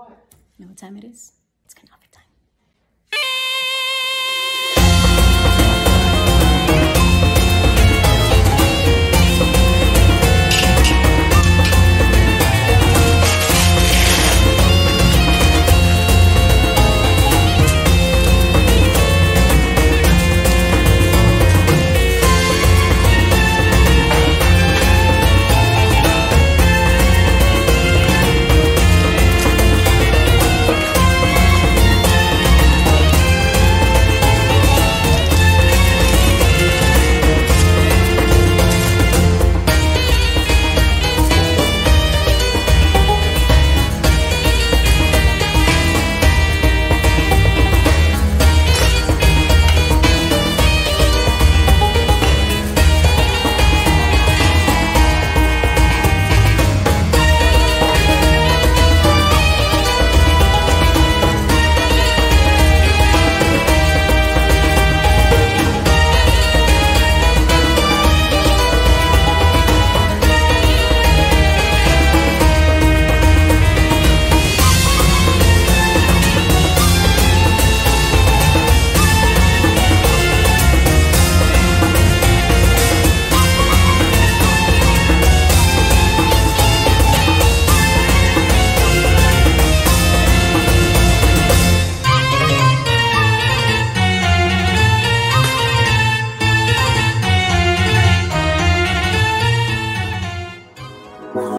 what? You know what time it is? It's Kanafi